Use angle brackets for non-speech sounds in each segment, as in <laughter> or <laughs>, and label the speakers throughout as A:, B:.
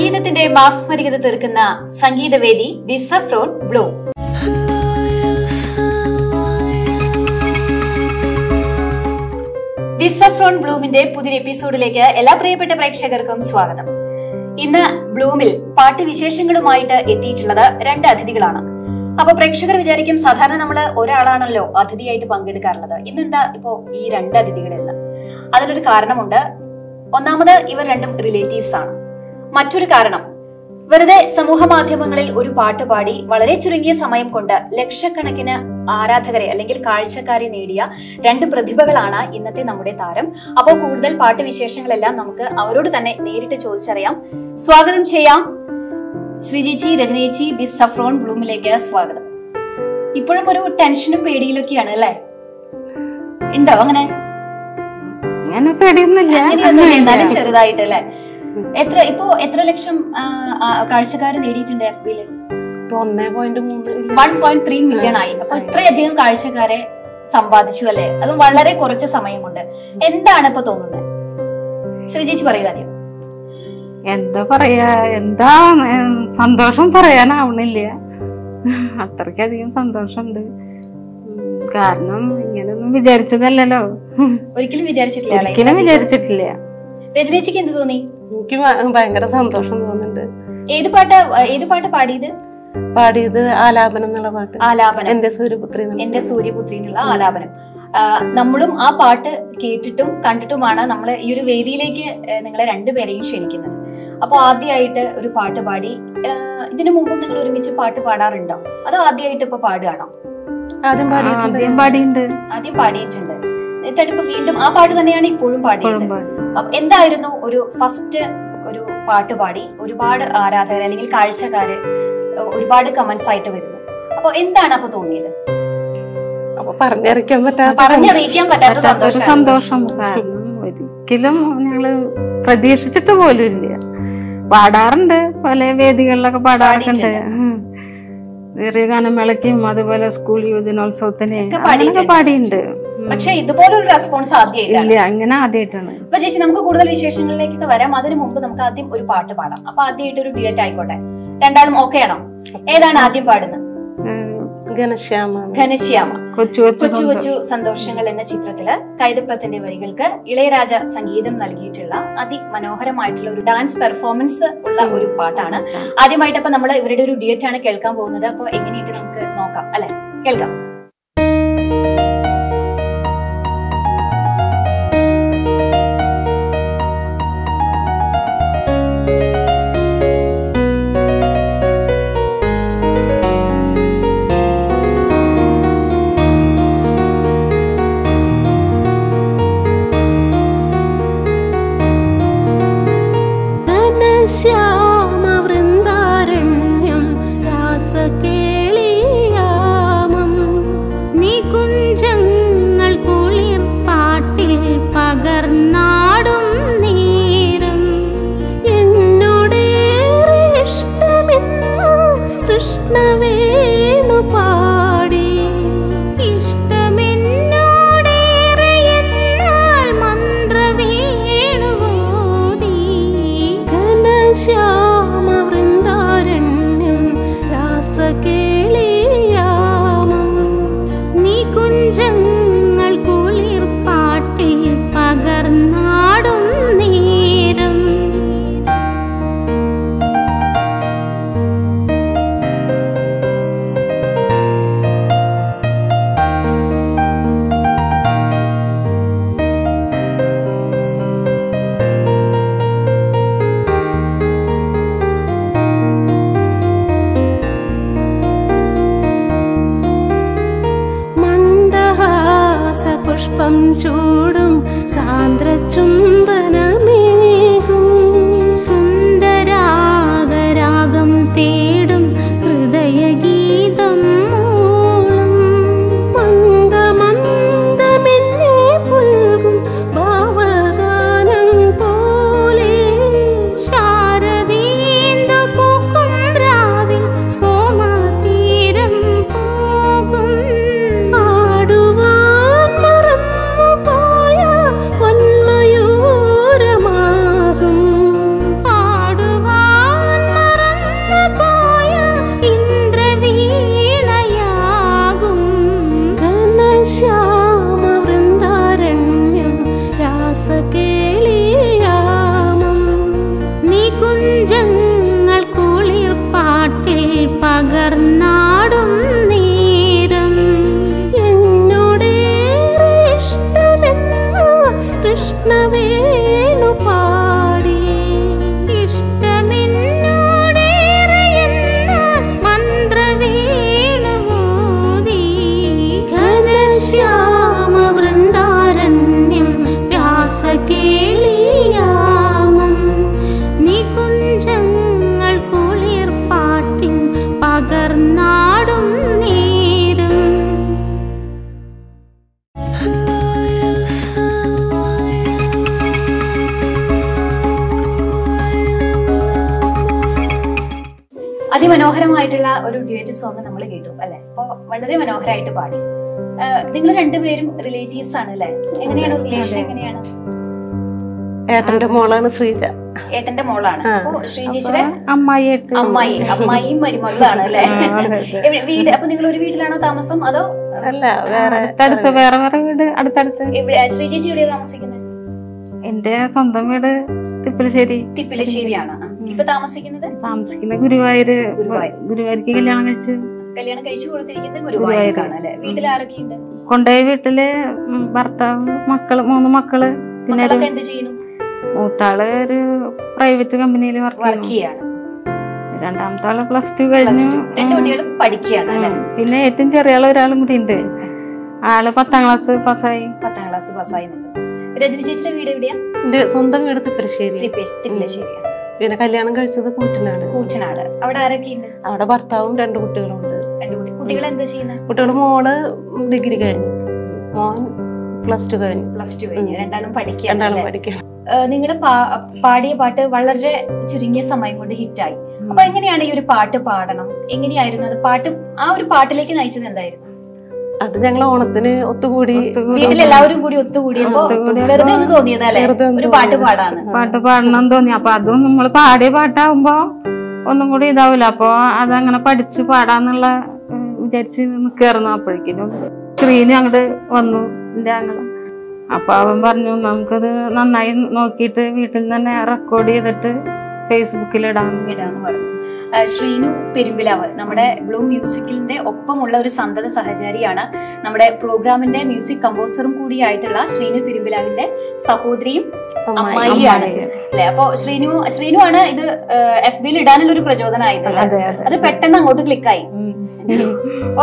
A: സംഗീതത്തിന്റെ മാസ്മരികത തീർക്കുന്ന സംഗീതവേദി the saffron blue. The saffron ബ്ലൂമിന്റെ പുതിയൊരു എപ്പിസോഡിലേക്ക് എല്ലാ പ്രിയപ്പെട്ട പ്രേക്ഷകർക്കും സ്വാഗതം. ഇന്ന് ബ്ലൂമിൽ പാട്ട് വിശേഷങ്ങളുമായിട്ട് എത്തിയിട്ടുള്ളത് രണ്ട് അതിഥികളാണ്. അപ്പൊ പ്രേക്ഷകർ വിചാരിക്കും സാധാരണ നമ്മൾ ഒരാളാണല്ലോ അതിഥിയായിട്ട് പങ്കെടുക്കാറുള്ളത്. ഇന്നെന്താ ഇപ്പോ ഈ രണ്ട് അതിഥികളെന്ന്? അതിനൊരു കാരണമുണ്ട്. ഒന്നാമത് ഇവർ രണ്ടും റിലേറ്റീവ്സ് ആണ്. മറ്റൊരു കാരണം. വെറുതെ സമൂഹ മാധ്യമങ്ങളിൽ ഒരു പാട്ട് പാടി വളരെ ചുരുങ്ങിയ സമയം കൊണ്ട് ലക്ഷക്കണക്കിന് ആരാധകരെ അല്ലെങ്കിൽ കാഴ്ചക്കാരെ നേടിയ രണ്ട് പ്രതിഭകളാണ് ഇന്നത്തെ നമ്മുടെ താരം. അപ്പോൾ കൂടുതൽ പാട്ട് വിശേഷങ്ങളെല്ലാം നമുക്ക് അവരോട് തന്നെ നേരിട്ട് ചോദിച്ചറിയാം. സ്വാഗതം ചെയ്യാം. ശ്രീജിച്ചി രജനീച്ചി ദി സഫ്രോൺ ബ്ലൂമിലേക്ക് സ്വാഗതം. ഇപ്പോഴും ഒരു ടെൻഷനും പേടിയിലൊക്കെയാണ് അല്ലേ? ഉണ്ടോ അങ്ങനെ?
B: അങ്ങനെ പേടിയൊന്നുമില്ല.
A: ചെറുതായിട്ട് അല്ലേ? എത്ര ഇപ്പോ എത്ര ലക്ഷം കാഴ്ചക്കാർ നേടിയിട്ടുണ്ട് എഫ്
B: ബിയിൽ
A: വൺ പോയിന്റ് ത്രീ മില്യൺ ആയി. അപ്പൊ ഇത്രയധികം കാഴ്ചക്കാരെ സമ്പാദിച്ചു അല്ലെ? അതും വളരെ കുറച്ച് സമയം കൊണ്ട് എന്താണ് ഇപ്പൊ തോന്നുന്നത്? ശ്രീജിച്ച് പറയൂ ആദ്യം.
B: എന്താ പറയാ എന്താ സന്തോഷം പറയാനാവണില്ല. അത്രയ്ക്കധികം സന്തോഷമുണ്ട്. കാരണം ഇങ്ങനൊന്നും വിചാരിച്ചതല്ലല്ലോ.
A: ഒരിക്കലും വിചാരിച്ചിട്ടില്ല?
B: ഒരിക്കലും വിചാരിച്ചിട്ടില്ല.
A: രജനീച്ചിക്ക് എന്ത് തോന്നി?
C: എനിക്ക് ഭയങ്കര സന്തോഷം തോന്നുന്നുണ്ട്.
A: ഏത് പാട്ട് ഏത് പാട്ട് പാടിയത്?
C: പാടിയത് ആലാപനം എന്നുള്ള പാട്ട്.
A: ആലാപനം.
C: എന്റെ സൂര്യപുത്രി
A: എന്റെ സൂര്യപുത്രി. എന്നുള്ള ആലാപനം. നമ്മളും ആ പാട്ട് കേട്ടിട്ടും കണ്ടിട്ടുമാണ് നമ്മൾ ഈ ഒരു വേദിയിലേക്ക് നിങ്ങളെ രണ്ടുപേരെയും ക്ഷണിക്കുന്നത്. അപ്പൊ ആദ്യമായിട്ട് ഒരു പാട്ട് പാടി ഇതിനു മുമ്പ് നിങ്ങൾ ഒരുമിച്ച് പാട്ട് പാടാറുണ്ടോ? അത് ആദ്യമായിട്ട് ഇപ്പൊ പാടുകയാണോ?
C: ആദ്യം പാടിയിട്ടുണ്ട്.
B: ആദ്യം പാടിയുണ്ട്
A: ആദ്യം പാടിയിട്ടുണ്ട്. എന്നിട്ട് ഇപ്പൊ വീണ്ടും ആ പാട്ട് തന്നെയാണ് ഇപ്പോഴും പാടിയത്. എന്തായിരുന്നു ഒരു ഫസ്റ്റ് ഒരു പാട്ട് പാടി? ഒരുപാട് ആരാധകർ അല്ലെങ്കിൽ കാഴ്ചക്കാര് ഒരുപാട് കമന്റ്സ് ആയിട്ട് വരുന്നു. അപ്പൊ എന്താണ് അപ്പൊ തോന്നിയത്?
C: അപ്പൊ പറഞ്ഞറിയിക്കാൻ പറ്റാത്ത
A: പറഞ്ഞറിയിക്കാൻ പറ്റാത്ത സന്തോഷം.
B: സന്തോഷം. കാരണം ഒരിക്കലും ഞങ്ങൾ പ്രതീക്ഷിച്ചിട്ട് പോലും ഇല്ല. പാടാറുണ്ട്. പല വേദികളിലൊക്കെ പാടാറുണ്ട് ഗാനമേളയ്ക്കും അതുപോലെ സ്കൂൾ യുവജനോത്സവത്തിന് പാടിയുണ്ട് പാടിയിട്ടുണ്ട്. ഉം.
A: ഇതുപോലെ ഇതുപോലൊരു റെസ്പോൺസ്
B: ആദ്യമായിട്ട് അങ്ങനെ ആദ്യമായിട്ടാണ്
A: അപ്പൊ ചേച്ചി നമുക്ക് കൂടുതൽ വിശേഷങ്ങളിലേക്ക് വരാം. അതിനു മുമ്പ് നമുക്ക് ആദ്യം ഒരു പാട്ട് പാടാം. അപ്പൊ ആദ്യമായിട്ട് ഒരു ഡിയറ്റ് ആയിക്കോട്ടെ. രണ്ടാളും ഓക്കെ ആണോ? ഏതാണ് ആദ്യം പാടുന്നത്.
C: ഘനശ്യാമ.
A: ഘനശ്യാമ.
B: കൊച്ചു കൊച്ചു
A: കൊച്ചു കൊച്ചു സന്തോഷങ്ങൾ എന്ന ചിത്രത്തിൽ കൈതപ്പത്തിന്റെ വരികൾക്ക് ഇളയരാജ സംഗീതം നൽകിയിട്ടുള്ള അതിമനോഹരമായിട്ടുള്ള ഒരു ഡാൻസ് പെർഫോമൻസ് ഉള്ള ഒരു പാട്ടാണ്. ആദ്യമായിട്ട് അപ്പൊ നമ്മൾ ഇവരുടെ ഒരു ഡ്യൂറ്റ് ആണ് കേൾക്കാൻ പോകുന്നത്. അപ്പൊ എങ്ങനെയായിട്ട് നമുക്ക് നോക്കാം അല്ലെ? കേൾക്കാം.
D: അതിമനോഹരമായിട്ടുള്ള ഒരു ഡ്യുവറ്റ് സോങ് നമ്മൾ കേട്ടു അല്ലെ? അപ്പൊ വളരെ മനോഹരമായിട്ട് പാടി. നിങ്ങൾ രണ്ടുപേരും റിലേറ്റീവ്സ് ആണ് അല്ലെ? എങ്ങനെയാണ് റിലേഷൻ എങ്ങനെയാണ്?
C: ഏട്ടന്റെ മോളാണ് ശ്രീജ.
D: ഏട്ടന്റെ മോളാണ്. ശ്രീജേച്ചിയുടെ
B: അമ്മായിയായിട്ട്
D: അമ്മായി അമ്മായിയും മരുമകളാണ് അല്ലെ? വീട് അപ്പൊ നിങ്ങൾ ഒരു വീട്ടിലാണോ താമസം അതോ?
C: അല്ല വേറെ
B: അടുത്തടുത്ത് വേറെ വേറെ വീട് അടുത്തടുത്ത്.
D: ശ്രീജേച്ചി എവിടെയാണ് താമസിക്കുന്നത്
B: എന്റെ സ്വന്തം വീട് തിപ്പിലശ്ശേരി.
D: തിപ്പിലശ്ശേരിയാണ്. ആ. ഇപ്പൊ താമസിക്കുന്നത്?
B: താമസിക്കുന്ന ഗുരുവായൂര്
D: ഗുരുവായൂർ.
B: ഗുരുവായൂർക്ക് കല്യാണം കഴിച്ചു
D: കല്യാണം കഴിച്ചു കൊടുത്തിരിക്കുന്നത് ഗുരുവായൂർക്കാണ് അല്ലെ? വീട്ടിൽ ആരൊക്കെയുണ്ട്?
B: കൊണ്ടുപോയ വീട്ടിൽ ഭർത്താവ് മക്കൾ മൂന്ന് മക്കൾ. പിന്നെ
D: എന്ത് ചെയ്യുന്നു?
B: മൂത്താൾ ഒരു പ്രൈവറ്റ് കമ്പനിയിൽ വർക്ക്
D: ചെയ്യാണ്.
B: രണ്ടാമത്തെ ആൾ പ്ലസ് ടു കഴിഞ്ഞു.
D: രണ്ട് കുട്ടികളും പഠിക്കുകയാണ് അല്ലെ?
B: പിന്നെ ഏറ്റവും ചെറിയ ആൾ ഒരാളും കൂടി ഉണ്ട്. ആൾ പത്താം ക്ലാസ് പാസ്സായി
D: പത്താം ക്ലാസ് പാസ്സായി രജനി ചേച്ചിയുടെ വീട് എവിടെയാ?
C: എന്റെ സ്വന്തം വീട് തിപ്പരശ്ശേരി
D: തിപ്പേ- തിപ്പിലശ്ശേരിയാണ്
C: പിന്നെ കല്യാണം കഴിച്ചത് കൂറ്റനാട്.
D: കൂറ്റനാട്. അവിടെ ആരൊക്കെയുണ്ട്
C: അവിടെ ഭർത്താവും രണ്ട് കുട്ടികളുണ്ട്
D: കുട്ടികൾ എന്താ ചെയ്യുന്നത്
C: കുട്ടികൾ മോൾ ഡിഗ്രി കഴിഞ്ഞു. മോൻ പ്ലസ് ടു കഴിഞ്ഞു.
D: പ്ലസ് ടു കഴിഞ്ഞു. രണ്ടാളും പഠിക്കുക
C: രണ്ടാളും
D: പഠിക്കുക
C: പഠിക്കണം
D: നിങ്ങൾ പാടിയ പാട്ട് വളരെ ചുരുങ്ങിയ സമയം കൊണ്ട് ഹിറ്റായി. അപ്പൊ എങ്ങനെയാണ് ഈ ഒരു പാട്ട് പാടണം? എങ്ങനെയായിരുന്നു അത്? പാട്ട് ആ ഒരു പാട്ടിലേക്ക് നയിച്ചത് എന്തായിരുന്നു?
C: അത് ഞങ്ങൾ ഓണത്തിന് ഒത്തുകൂടി
D: കൂടി
B: ഒത്തുകൂടി.
D: പാട്ട്. പാടാന്ന്.
B: പാട്ട് പാടണം തോന്നി. അപ്പൊ അതും നമ്മൾ പാടിയ പാട്ടാവുമ്പോ ഒന്നും കൂടി ഇതാവില്ല. അപ്പൊ അതങ്ങനെ പഠിച്ച് പാടാന്നുള്ള വിചാരിച്ച് നിക്കായിരുന്നു അപ്പോഴേക്കും സ്ക്രീനും അങ്ങോട്ട് വന്നു. എന്റെ ആങ്ങള അപ്പൊ അവൻ പറഞ്ഞു നമുക്കത് നന്നായി നോക്കിയിട്ട് വീട്ടിൽ തന്നെ റെക്കോർഡ് ചെയ്തിട്ട് ഫേസ്ബുക്കിൽ ഇടാം
D: ഇടാന്ന് പറഞ്ഞു ശ്രീനു പെരുമ്പിലാവ് നമ്മുടെ ബ്ലൂ മ്യൂസിക്കിന്റെ ഒപ്പമുള്ള ഒരു സന്തത സഹചാരിയാണ്. നമ്മുടെ പ്രോഗ്രാമിന്റെ മ്യൂസിക് കമ്പോസറും കൂടിയായിട്ടുള്ള ശ്രീനു പെരുമ്പിലാവിന്റെ സഹോദരിയും അമ്മായിയാണ്. അല്ലെ? അപ്പൊ ശ്രീനു ശ്രീനു ആണ് ഇത് എഫ് ബിയിൽ ഇടാനുള്ള ഒരു പ്രചോദനമായത് അല്ലേ?
B: അതെ
D: പെട്ടെന്ന് അങ്ങോട്ട് ക്ലിക്കായി.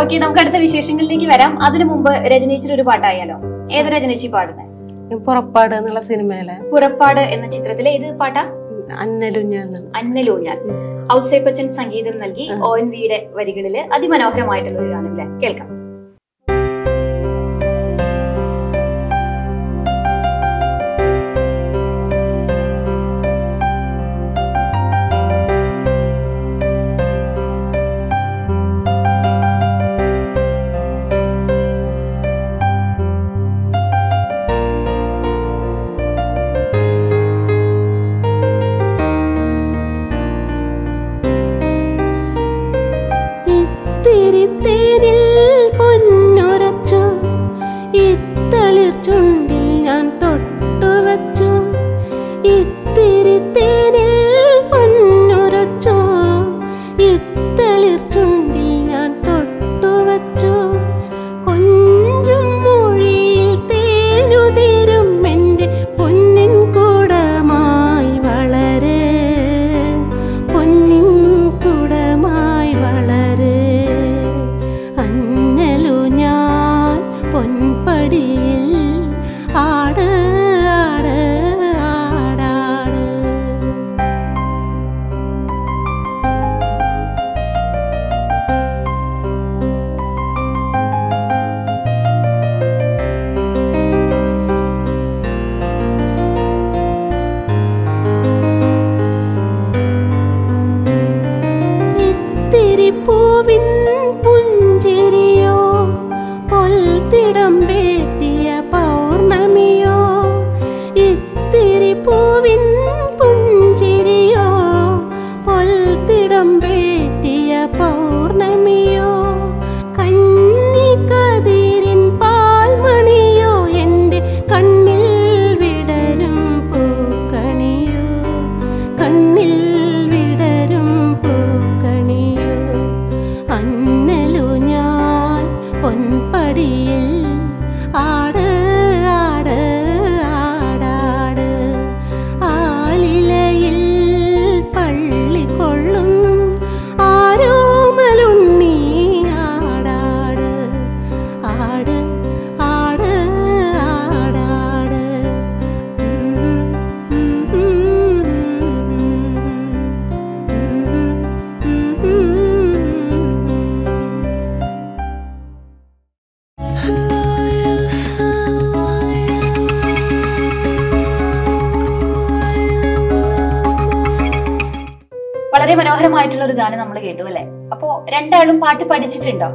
D: ഓക്കെ നമുക്ക് അടുത്ത വിശേഷങ്ങളിലേക്ക് വരാം. അതിനു മുമ്പ് രജനീച്ചിന്റെ ഒരു പാട്ടായാലോ? ഏത് രജനീച്ചി പാടുന്നത്
C: പുറപ്പാട് എന്നുള്ള സിനിമയിലെ.
D: പുറപ്പാട് എന്ന ചിത്രത്തിലെ ഏത് പാട്ടാ? അന്നലൂഞ്ഞാൽ. ഔസേപ്പച്ചൻ സംഗീതം നൽകി ഒ എൻ വിയുടെ വരികളിൽ അതിമനോഹരമായിട്ടുള്ള ഒരു ഗാനം അല്ലേ കേൾക്കാം.
A: பூவின் രണ്ടാളും പാട്ട് പഠിച്ചിട്ടുണ്ടോ?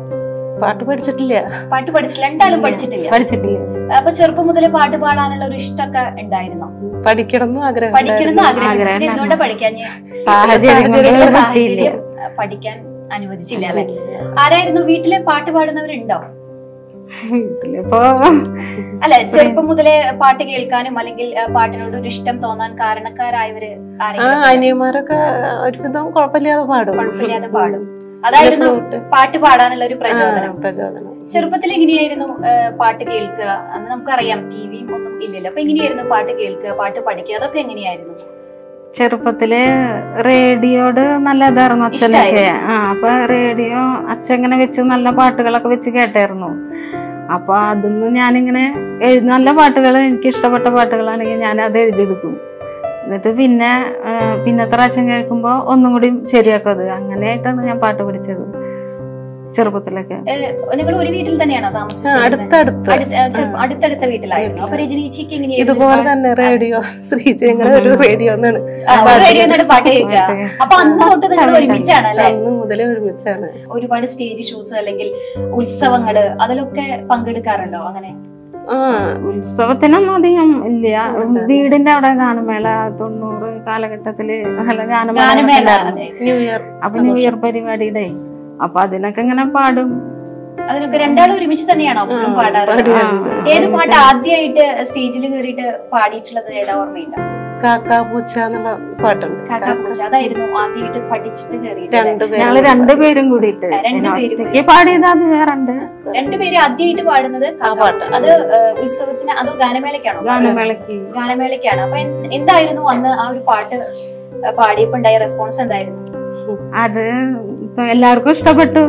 C: പാട്ട് പഠിച്ചിട്ടില്ല.
A: പാട്ട് പഠിച്ചില്ല. രണ്ടാളും പഠിച്ചിട്ടില്ല.
B: പഠിച്ചിട്ടില്ല.
A: അപ്പൊ ചെറുപ്പം മുതലേ പാട്ട് പാടാനുള്ള ഒരു ഇഷ്ടമൊക്കെ ഉണ്ടായിരുന്നു?
C: പഠിക്കണം ആഗ്രഹം
A: പഠിക്കണം ആഗ്രഹം. എന്തുകൊണ്ടാ പഠിക്കാൻ
B: സാഹചര്യം
A: പഠിക്കാൻ അനുവദിച്ചില്ല അല്ലെ? ആരായിരുന്നു? വീട്ടിലെ പാട്ട് പാടുന്നവരുണ്ടോ? അല്ല ചെറുപ്പം മുതലേ പാട്ട് കേൾക്കാനും അല്ലെങ്കിൽ പാട്ടിനോട് ഒരു ഇഷ്ടം തോന്നാൻ കാരണക്കാരായവര്
C: അനിയന്മാരൊക്കെ ഒരുവിധം കുഴപ്പമില്ലാതെ പാടും.
A: കുഴപ്പമില്ലാതെ പാടും. അതായിരുന്നു പാട്ട് പാടാനുള്ള ഒരു പ്രചോദനം.
C: പ്രചോദനം.
A: ചെറുപ്പത്തിൽ എങ്ങനെയായിരുന്നു പാട്ട് കേൾക്കുക? അന്ന് നമുക്കറിയാം ടി വിയും ഒന്നും ഇല്ലല്ലോ. അപ്പൊ എങ്ങനെയായിരുന്നു പാട്ട് കേൾക്കുക പാട്ട് പഠിക്കുക? അതൊക്കെ എങ്ങനെയായിരുന്നു?
B: ചെറുപ്പത്തിൽ റേഡിയോട് നല്ല ഇതായിരുന്നു അച്ഛനൊക്കെ. ആ അപ്പൊ റേഡിയോ അച്ഛൻ ഇങ്ങനെ വെച്ച് നല്ല പാട്ടുകളൊക്കെ വെച്ച് കേട്ടായിരുന്നു. അപ്പൊ അതിന്ന് ഞാനിങ്ങനെ എഴുതി നല്ല പാട്ടുകൾ എനിക്ക് ഇഷ്ടപ്പെട്ട പാട്ടുകളാണെങ്കിൽ ഞാൻ അത് എഴുതിയെടുക്കും. എന്നിട്ട് പിന്നെ പിന്നത്തെ പ്രാവശ്യം കേൾക്കുമ്പോൾ ഒന്നും കൂടി ശരിയാക്കും അത് അങ്ങനെയായിട്ടാണ് ഞാൻ പാട്ട് പഠിച്ചത് ചെറുപ്പത്തിലൊക്കെ.
A: നിങ്ങൾ ഒരു വീട്ടിൽ തന്നെയാണോ താമസിച്ചത്?
C: അടുത്തടുത്ത്.
A: അടുത്ത- അടുത്തടുത്ത വീട്ടിലായിരുന്നു. അപ്പൊ രജനീച്ചിക്ക് എങ്ങനെയായിരുന്നു
C: ഇതുപോലെ തന്നെ റേഡിയോ ശ്രീജയങ്ങളെ ഒരു റേഡിയോ എന്നാണ്
A: ആ, ഒരു റേഡിയോ നിന്നാണ് പാട്ട് കേൾക്കുക. അപ്പൊ അന്ന് തൊട്ട് നിങ്ങൾ ഒരുമിച്ചാണ് അല്ലെ?
C: അന്ന് മുതലേ ഒരുമിച്ചാണ്.
A: ഒരുപാട് സ്റ്റേജ് ഷൂസ് അല്ലെങ്കിൽ ഉത്സവങ്ങൾ അതിലൊക്കെ പങ്കെടുക്കാറുണ്ടോ അങ്ങനെ?
B: ഉത്സവത്തിനൊന്നും അധികം ഇല്ല. വീടിന്റെ അവിടെ ഗാനമേള തൊണ്ണൂറ് കാലഘട്ടത്തിൽ നല്ല ഗാനമേള.
C: ന്യൂ ഇയർ
B: അപ്പൊ ന്യൂ ഇയർ പരിപാടിയുടെ. അപ്പൊ അതിനൊക്കെ ഇങ്ങനെ പാടും.
A: അതിനൊക്കെ രണ്ടാളും ഒരുമിച്ച് തന്നെയാണോ പാടാറ്? ഏത് പാട്ട് ആദ്യമായിട്ട് സ്റ്റേജിൽ കയറിയിട്ട് പാടിയിട്ടുള്ളത് ഏതാ ഓർമ്മയില്ല
C: കാക്കാ പൂച്ച എന്നുള്ള പാട്ടുണ്ട്.
A: ഞങ്ങൾ
C: രണ്ടുപേരും
B: കൂടിയിട്ട് പാടിയത് അത് വേറുണ്ട്.
A: രണ്ടുപേരും ആദ്യമായിട്ട് പാടുന്നത് അത് ഉത്സവത്തിന് അതോ ഗാനമേളയ്ക്കാണോ
B: ഗാനമേളക്ക്
A: ഗാനമേളയ്ക്കാണ്. അപ്പൊ എന്തായിരുന്നു അന്ന് ആ ഒരു പാട്ട് പാടിയപ്പോ ഉണ്ടായ റെസ്പോൺസ് എന്തായിരുന്നു?
B: അത് ഇപ്പൊ എല്ലാവർക്കും ഇഷ്ടപ്പെട്ടു.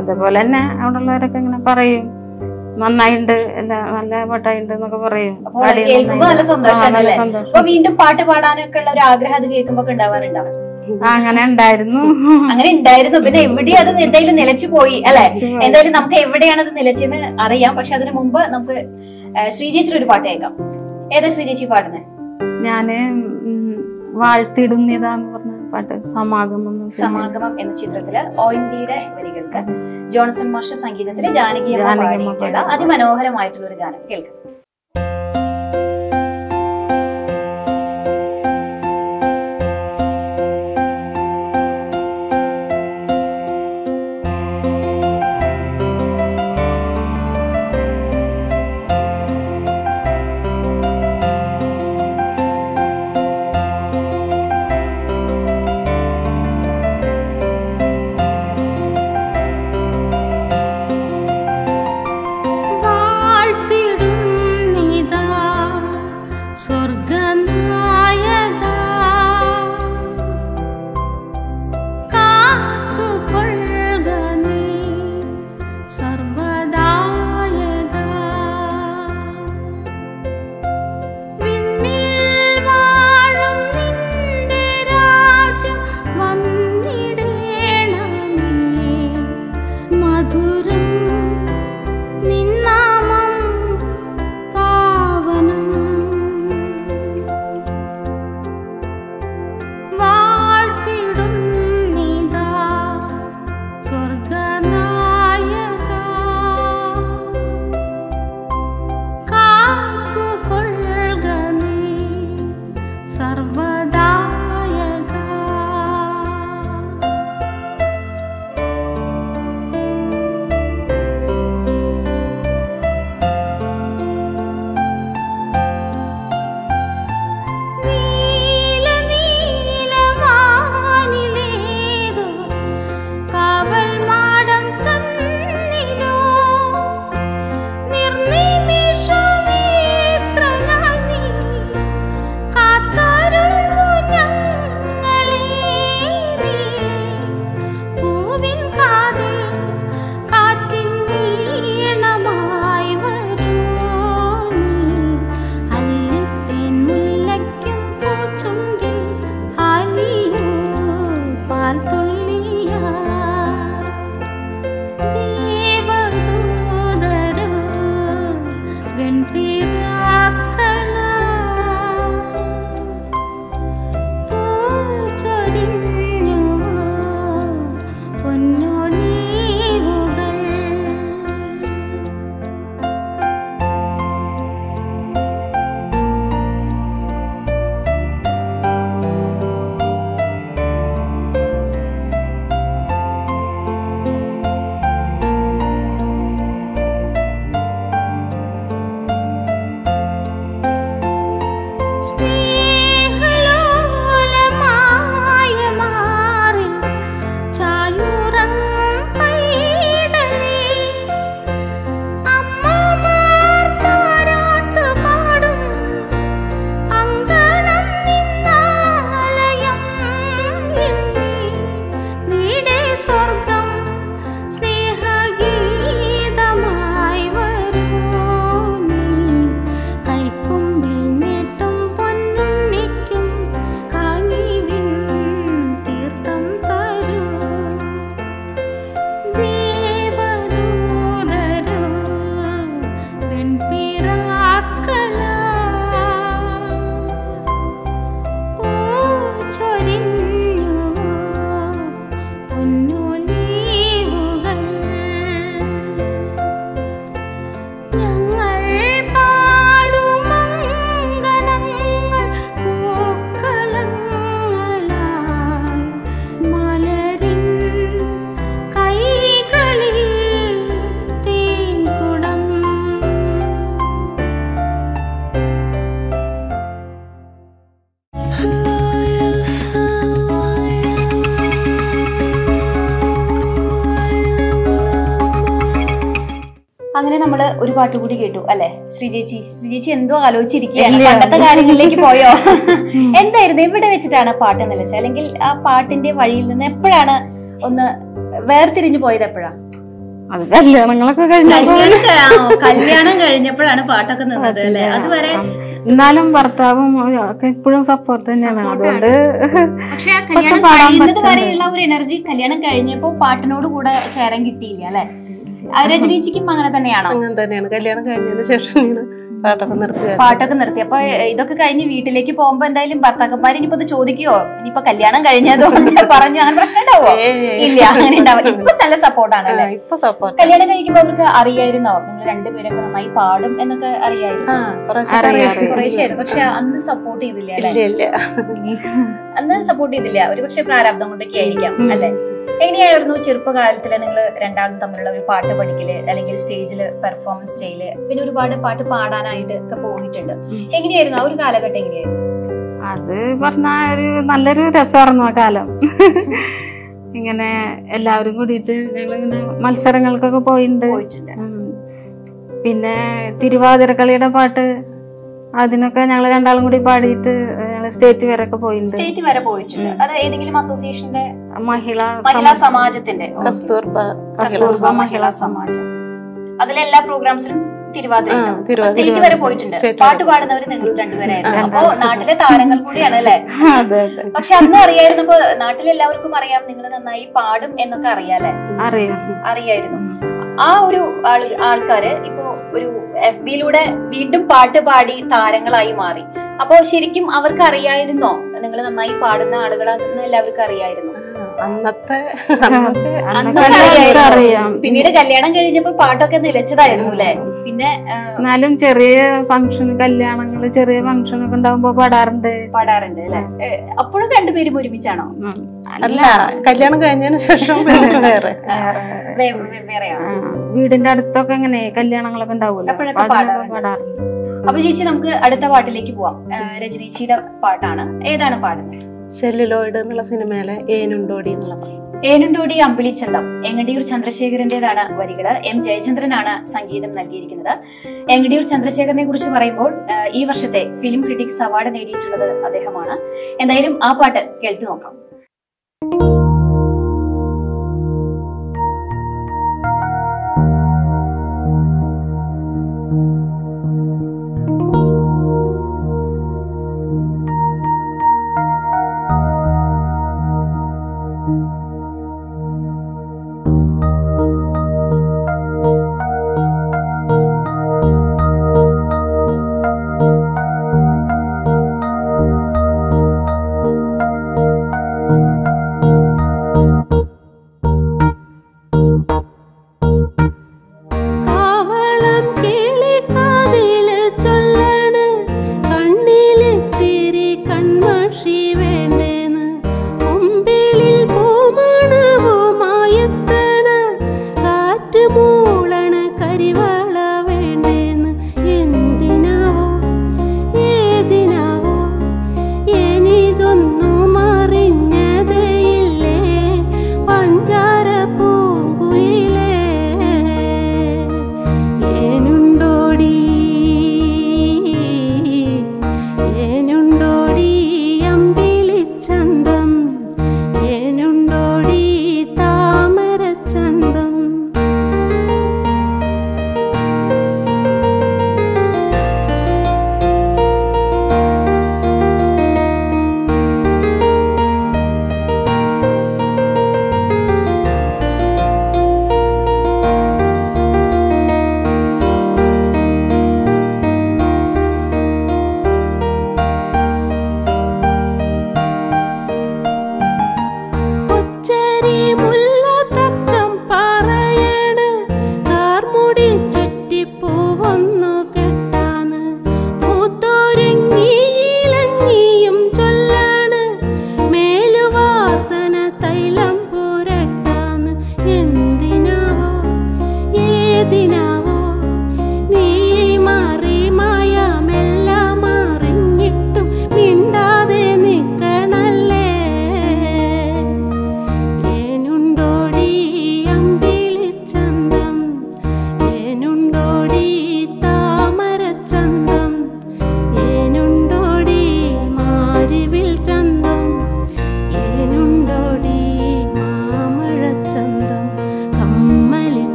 B: അതുപോലെ തന്നെ അവിടെ ഉള്ളവരൊക്കെ ഇങ്ങനെ പറയും. നന്നായിണ്ട് നല്ല പാട്ടായിണ്ട് എന്നൊക്കെ പറയും.
A: കേൾക്കുമ്പോ നല്ല. അപ്പൊ വീണ്ടും പാട്ട് പാടാനൊക്കെ ഉള്ള ഒരു ആഗ്രഹം അത് കേൾക്കുമ്പോ ഉണ്ടാവാറുണ്ടോ?
B: അങ്ങനെ ഉണ്ടായിരുന്നു.
A: അങ്ങനെ ഉണ്ടായിരുന്നു. പിന്നെ എവിടെയും അത് എന്തായാലും നിലച്ചു പോയി അല്ലെ? എന്തായാലും നമുക്ക് എവിടെയാണ് അത് നിലച്ചെന്ന് അറിയാം. പക്ഷെ അതിനു മുമ്പ് നമുക്ക് ശ്രീജേച്ചി ഒരു പാട്ട് കേൾക്കാം. ഏതാ ശ്രീജേച്ചി പാടുന്നത്
B: ഞാൻ വാഴ്ത്തിടുന്നതാന്ന് പറഞ്ഞ പാട്ട് സമാഗമം
A: സമാഗമം എന്ന ചിത്രത്തിൽ ഓയിന്തിയുടെ വരികൾക്ക് ജോൺസൺ മാഷ സംഗീതത്തിലെ
B: ജാനകീയ
A: പാടിയിട്ടുള്ള. അതിമനോഹരമായിട്ടുള്ള ഒരു ഗാനം കേൾക്കാം പാട്ട് കൂടി കേട്ടു അല്ലെ? ശ്രീജേച്ചി ശ്രീജേച്ചി എന്തോ ആലോചിച്ചിരിക്കുകയാണ്. പണ്ടത്തെ കാര്യങ്ങളിലേക്ക് പോയോ? <laughs> എന്തായിരുന്നു? എവിടെ വെച്ചിട്ടാണ് പാട്ട് നിലച്ചത്? അല്ലെങ്കിൽ ആ പാട്ടിന്റെ വഴിയിൽ നിന്ന് എപ്പോഴാണ് ഒന്ന് വേർതിരിഞ്ഞു പോയത് എപ്പോഴാ?
B: അത് കല്യാണങ്ങളൊക്കെ
A: കല്യാണം കഴിഞ്ഞപ്പോഴാണ് പാട്ടൊക്കെ നിന്നത് അല്ലെ? അതുവരെ
B: എന്നാലും ഭർത്താവും ഒക്കെ എപ്പോഴും സപ്പോർട്ട് തന്നെയാണ്. അതുകൊണ്ട്
A: പക്ഷെ കല്യാണം കഴിയുന്നത് വരെയുള്ള ഒരു എനർജി കല്യാണം കഴിഞ്ഞപ്പോ പാട്ടിനോട് കൂടെ ചേരാൻ കിട്ടിയില്ല അല്ലെ? രജനീച്ചിക്കും അങ്ങനെ തന്നെയാണോ?
C: അങ്ങനെ തന്നെയാണ്. കല്യാണം കഴിഞ്ഞതിന് ശേഷമാണ് പാട്ടൊക്കെ നിർത്തി
A: പാട്ടൊക്കെ നിർത്തി. അപ്പൊ ഇതൊക്കെ കഴിഞ്ഞ് വീട്ടിലേക്ക് പോകുമ്പോ എന്തായാലും ഭർത്താക്കന്മാർ ഇനിയിപ്പോ ഇത് ചോദിക്കുവോ? ഇനിയിപ്പോ കല്യാണം കഴിഞ്ഞതുകൊണ്ട് പറഞ്ഞു. അങ്ങനെ പ്രശ്നം ഉണ്ടാവോ ഇല്ല അങ്ങനെ ഉണ്ടാവും ഇപ്പൊ നല്ല സപ്പോർട്ടാണ്
C: ഇപ്പൊ സപ്പോർട്ട്
A: കല്യാണം കഴിക്കുമ്പോ അവർക്ക് അറിയായിരുന്നോ? നിങ്ങൾ രണ്ടുപേരൊക്കെ നന്നായി പാടും എന്നൊക്കെ അറിയായിരുന്നു. പക്ഷെ അന്ന് സപ്പോർട്ട് ചെയ്തില്ല അന്ന് സപ്പോർട്ട് ചെയ്തില്ല. ഒരു പക്ഷെ പ്രാരാബ്ദം കൊണ്ടൊക്കെ ആയിരിക്കാം അല്ലെ? എങ്ങനെയായിരുന്നു ചെറുപ്പകാലത്തിൽ നിങ്ങൾ രണ്ടാളും തമ്മിലുള്ള ഒരു പാട്ട് പഠിക്കൽ അല്ലെങ്കിൽ സ്റ്റേജിൽ പെർഫോമൻസ് ചെയ്യൽ? പിന്നെ ഒരുപാട് പാട്ട് പാടാനായിട്ട് ഒക്കെ പോയിട്ടുണ്ട്. എങ്ങനെയായിരുന്നു? ആ ഒരു കാലഘട്ടം എങ്ങനെയായിരുന്നു?
B: അത് പറഞ്ഞ ഒരു നല്ലൊരു രസമായിരുന്നു ആ കാലം. ഇങ്ങനെ എല്ലാവരും കൂടിയിട്ട് ഞങ്ങളിങ്ങനെ മത്സരങ്ങൾക്കൊക്കെ പോയിട്ടുണ്ട്. പിന്നെ തിരുവാതിരക്കളിയുടെ പാട്ട് അതിനൊക്കെ ഞങ്ങൾ രണ്ടാളും കൂടി പാടിയിട്ട് സ്റ്റേറ്റ് വരെ ഒക്കെ പോയിട്ടുണ്ട്.
A: സ്റ്റേറ്റ് വരെ പോയിട്ടുണ്ട്. അത് ഏതെങ്കിലും അസോസിയേഷന്റെ
B: മഹിള
A: മഹിളാ സമാജത്തിന്റെ
C: കസ്തൂർബ
A: കസ്തൂർബ മഹിളാ സമാജം. അതിലെല്ലാ പ്രോഗ്രാംസിലും തിരുവാതിര സ്റ്റേറ്റ് വരെ പോയിട്ടുണ്ട്. പാട്ട് പാടുന്നവർ നിങ്ങൾ രണ്ടുപേരായിരുന്നു. അപ്പോ നാട്ടിലെ താരങ്ങൾ കൂടിയാണ് അല്ലെ? പക്ഷെ അന്ന് അറിയായിരുന്നപ്പോ നാട്ടിലെല്ലാവർക്കും അറിയാം നിങ്ങൾ നന്നായി പാടും എന്നൊക്കെ അറിയാലേ
B: അറിയാം.
A: അറിയായിരുന്നു. ആ ഒരു ആൾക്കാര് ഇപ്പോ ഒരു എഫ് ബിയിലൂടെ വീണ്ടും പാട്ട് പാടി താരങ്ങളായി മാറി. അപ്പോ ശരിക്കും അവർക്ക് അറിയായിരുന്നോ നിങ്ങൾ നന്നായി പാടുന്ന ആളുകളാണെന്ന് എല്ലാവർക്കും അറിയായിരുന്നു.
C: അന്നത്തെ.
B: അറിയാം.
A: പിന്നീട് കല്യാണം കഴിഞ്ഞപ്പോ പാട്ടൊക്കെ നിലച്ചതായിരുന്നു അല്ലെ? പിന്നെ
B: എന്നാലും ചെറിയ ഫംഗ്ഷൻ കല്യാണങ്ങൾ ചെറിയ ഫംഗ്ഷൻ ഒക്കെ ഉണ്ടാവുമ്പോ പാടാറുണ്ട്.
A: പാടാറുണ്ട് അല്ലെ? അപ്പോഴും രണ്ടുപേരും ഒരുമിച്ചാണോ.
C: അല്ല. കല്യാണം കഴിഞ്ഞതിന് ശേഷം വേറെ
A: വേറെയാണോ
B: വീടിന്റെ അടുത്തൊക്കെ എങ്ങനെ കല്യാണങ്ങളൊക്കെ ഉണ്ടാവൂല്ലോ
A: പാടാറുണ്ട്. അപ്പൊ ചേച്ചി നമുക്ക് അടുത്ത പാട്ടിലേക്ക് പോവാം. രജനീച്ചിയുടെ പാട്ടാണ്. ഏതാണ് പാടുന്നത്
C: സെല്ലുലോയിഡ് എന്നുള്ള സിനിമയിലെ ഏനുണ്ടോടി എന്നുള്ള.
A: ഏനുണ്ടോടി അമ്പിളിച്ചന്തം. എങ്ങടിയൂർ ചന്ദ്രശേഖരന്റേതാണ് വരികൾ. എം ജയചന്ദ്രനാണ് സംഗീതം നൽകിയിരിക്കുന്നത്. എങ്ങടിയൂർ ചന്ദ്രശേഖരനെ കുറിച്ച് പറയുമ്പോൾ ഈ വർഷത്തെ ഫിലിം ക്രിറ്റിക്സ് അവാർഡ് നേടിയിട്ടുള്ളത് അദ്ദേഹമാണ്. എന്തായാലും ആ പാട്ട് കേൾത്തു നോക്കാം.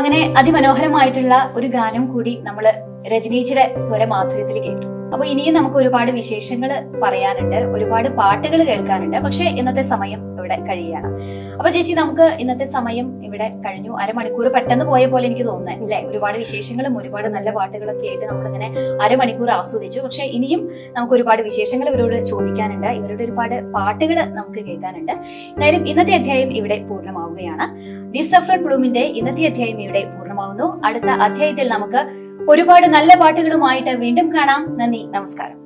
A: അങ്ങനെ അതിമനോഹരമായിട്ടുള്ള ഒരു ഗാനം കൂടി നമ്മൾ രജനീച്ചിയുടെ സ്വരമാധുര്യത്തിൽ കേട്ടു. അപ്പൊ ഇനിയും നമുക്ക് ഒരുപാട് വിശേഷങ്ങൾ പറയാനുണ്ട് ഒരുപാട് പാട്ടുകൾ കേൾക്കാനുണ്ട്. പക്ഷെ ഇന്നത്തെ സമയം ഇവിടെ കഴിയുകയാണ്. അപ്പൊ ചേച്ചി നമുക്ക് ഇന്നത്തെ സമയം ഇവിടെ കഴിഞ്ഞു. അരമണിക്കൂർ പെട്ടെന്ന് പോയ പോലെ എനിക്ക് തോന്നുന്നത് അല്ലെ? ഒരുപാട് വിശേഷങ്ങളും ഒരുപാട് നല്ല പാട്ടുകളൊക്കെ ആയിട്ട് നമ്മളിങ്ങനെ അരമണിക്കൂർ ആസ്വദിച്ചു. പക്ഷെ ഇനിയും നമുക്ക് ഒരുപാട് വിശേഷങ്ങൾ ഇവരോട് ചോദിക്കാനുണ്ട്. ഇവരുടെ ഒരുപാട് പാട്ടുകൾ നമുക്ക് കേൾക്കാനുണ്ട്. എന്തായാലും ഇന്നത്തെ അധ്യായം ഇവിടെ പൂർണമാവുകയാണ്. ദി സഫ്രഡ് ബ്ലൂമിന്റെ ഇന്നത്തെ അധ്യായം ഇവിടെ പൂർണമാവുന്നു. അടുത്ത അധ്യായത്തിൽ നമുക്ക് ഒരുപാട് നല്ല പാട്ടുകളുമായിട്ട് വീണ്ടും കാണാം. നന്ദി നമസ്കാരം.